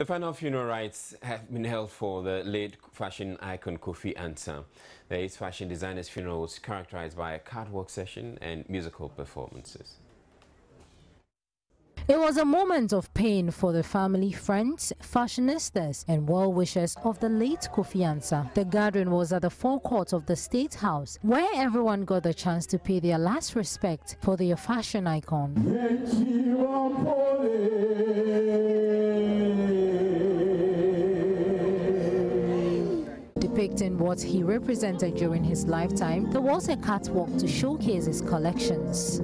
The final funeral rites have been held for the late fashion icon Kofi Ansah. The eighth fashion designer's funeral was characterized by a catwalk session and musical performances. It was a moment of pain for the family, friends, fashionistas, and well-wishers of the late Kofi Ansah. The gathering was at the forecourt of the State House, where everyone got the chance to pay their last respect for their fashion icon. Depicting what he represented during his lifetime, there was a catwalk to showcase his collections.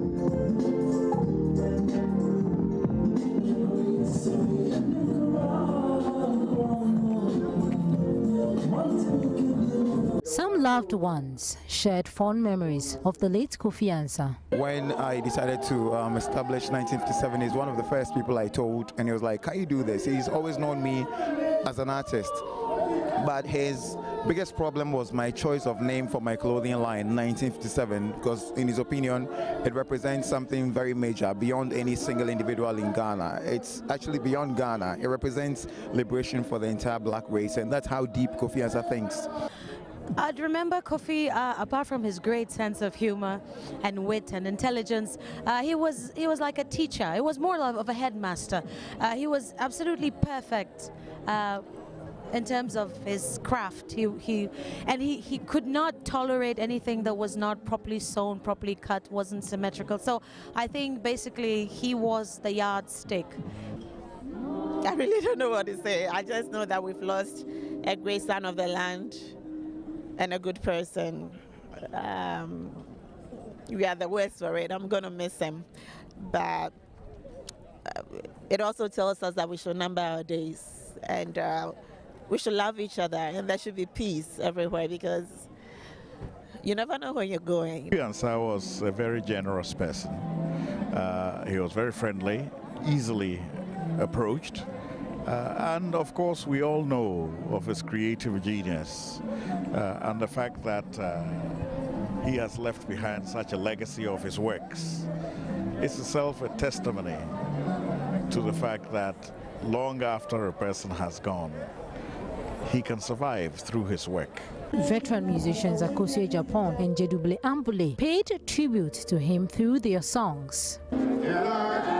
Some loved ones shared fond memories of the late Kofi Ansah. When I decided to um, establish 1957, he's one of the first people I told, and he was like, "Can you do this?" He's always known me as an artist, but his biggest problem was my choice of name for my clothing line 1957 because in his opinion it represents something very major beyond any single individual in ghana it's actually beyond ghana it represents liberation for the entire black race and that's how deep kofi ansah thinks I'd remember Kofi, uh, apart from his great sense of humor and wit and intelligence, uh, he was he was like a teacher. He was more of a headmaster. Uh, he was absolutely perfect uh, in terms of his craft. He, he and he, he could not tolerate anything that was not properly sewn, properly cut, wasn't symmetrical. So I think basically he was the yardstick. I really don't know what to say. I just know that we've lost a great son of the land and a good person. Um, we are the worst for it. I'm going to miss him. But uh, it also tells us that we should number our days and uh, we should love each other and there should be peace everywhere because you never know where you're going. Ansah was a very generous person. Uh, he was very friendly, easily approached. Uh, and of course, we all know of his creative genius uh, and the fact that uh, he has left behind such a legacy of his works. It's itself a testimony to the fact that long after a person has gone, he can survive through his work. Veteran musicians Akosua Agyapong and Gyedu-Blay Ambolley paid tribute to him through their songs. Yeah.